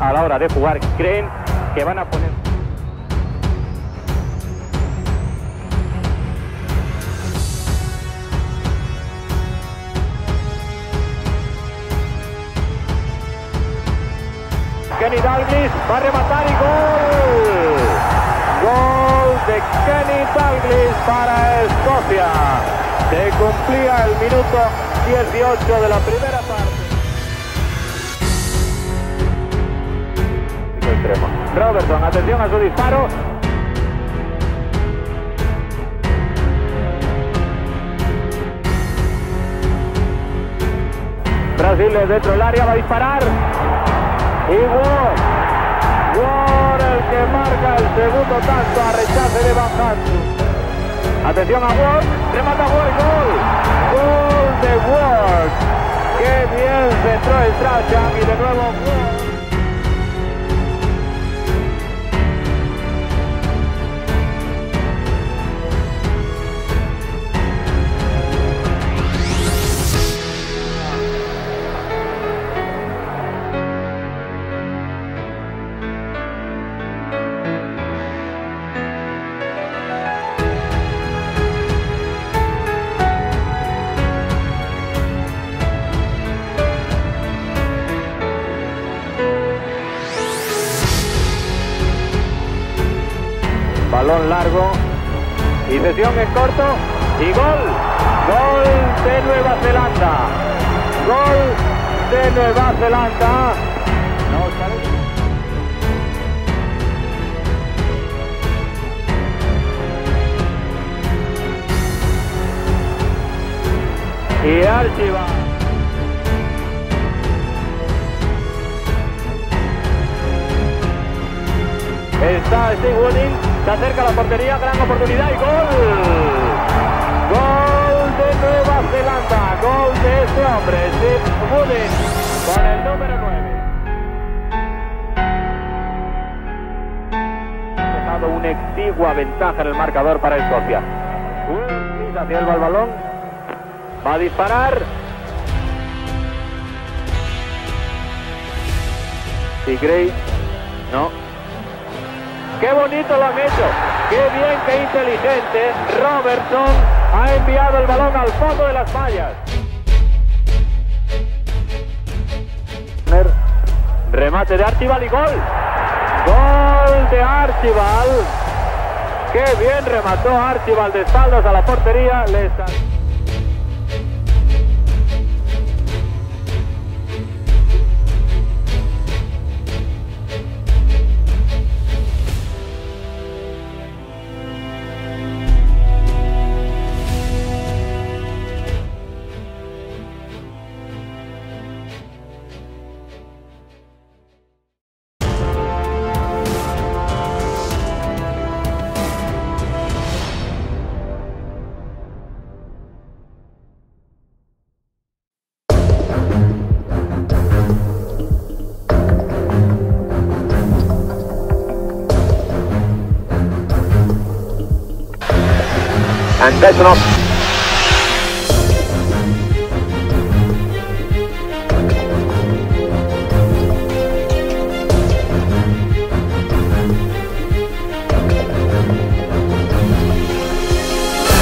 a la hora de jugar creen que van a poner... Kenny Dalglish va a rematar y gol. Gol de Kenny Dalglish para Escocia. Se cumplía el minuto 18 de la primera Extremo. Robertson, atención a su disparo. Brasil dentro del área va a disparar. Y Ward. Ward el que marca el segundo tanto a rechace de Bajantu. Atención a Ward. Remata Ward. Gol. Gol de Ward. Qué bien centró el Strachan y de nuevo. Largo y sesión en corto y gol, gol de Nueva Zelanda, gol de Nueva Zelanda. Y Archiva. Está Steve Wooding se acerca a la portería, gran oportunidad y gol. Gol de Nueva Zelanda, gol de este hombre, Steve Wooding, con el número 9. Dejado una exigua ventaja en el marcador para Escocia. Wilkins hacia el balón, va a disparar. Y Gray, no, Qué bonito lo han hecho. Qué bien, qué inteligente. Robertson ha enviado el balón al fondo de las mallas. Remate de Archibald y gol. Gol de Archibald. Qué bien remató Archibald de espaldas a la portería. And Bezanov.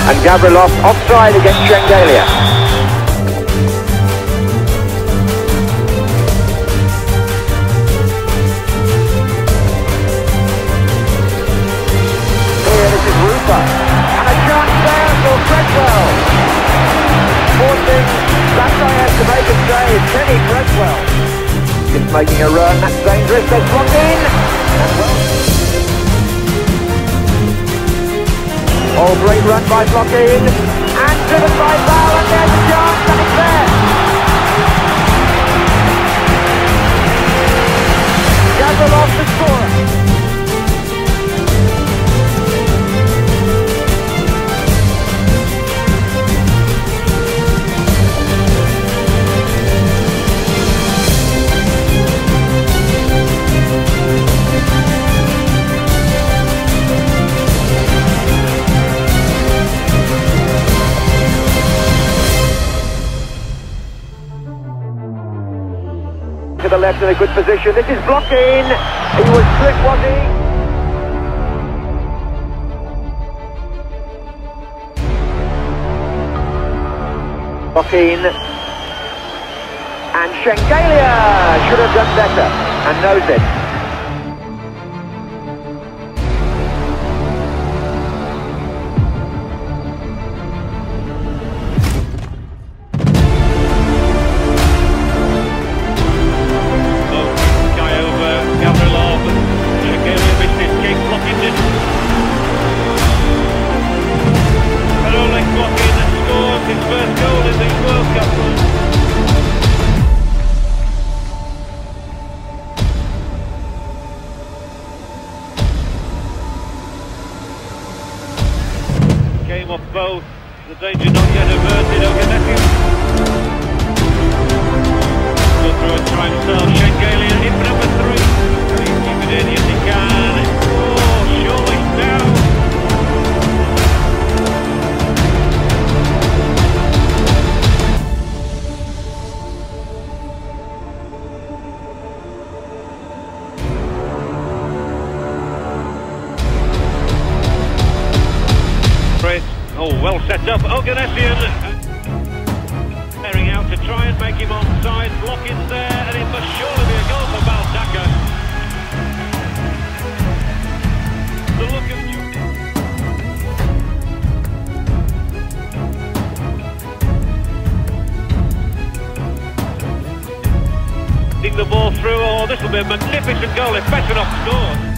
And Gavrilov offside against Drengalia. Great run by Blockin. And driven by Val. And there's a chance. And it's there. In a good position. This is blocking. He was slick, was he? Blocking. And Shengalia should have done better and knows it. Both. The danger not yet averted. Oganeki. Go through and try himself. Shengalian in number three. Keep it in if he can. a magnificent goal. It's better not score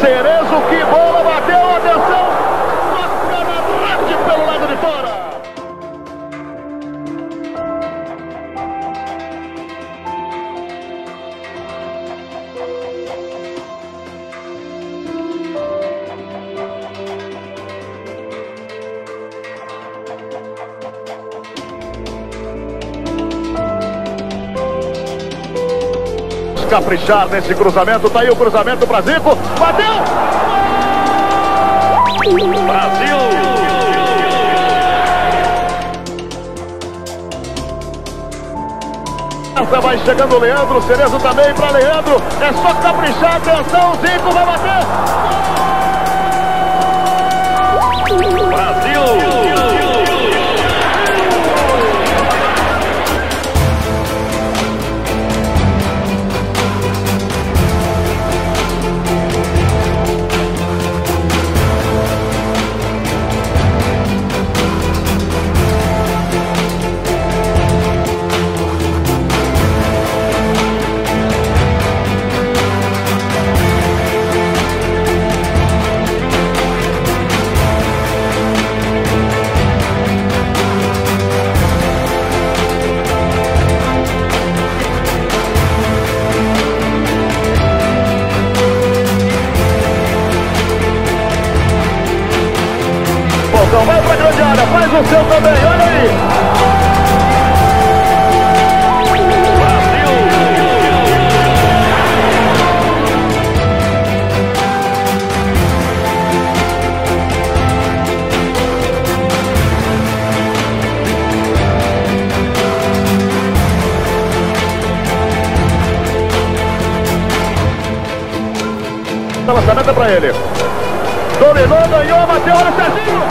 Cerezo, que bola, bateu, atenção! Rede pelo lado de fora! Caprichar nesse cruzamento. Tá aí o cruzamento para Zico. Bateu! Brasil! Vai chegando o Leandro, Cerezo também para Leandro. É só caprichar, atenção, Zico vai bater. Volta lançamento para ele. Dominou, ganhou, bateu, olha o Serginho!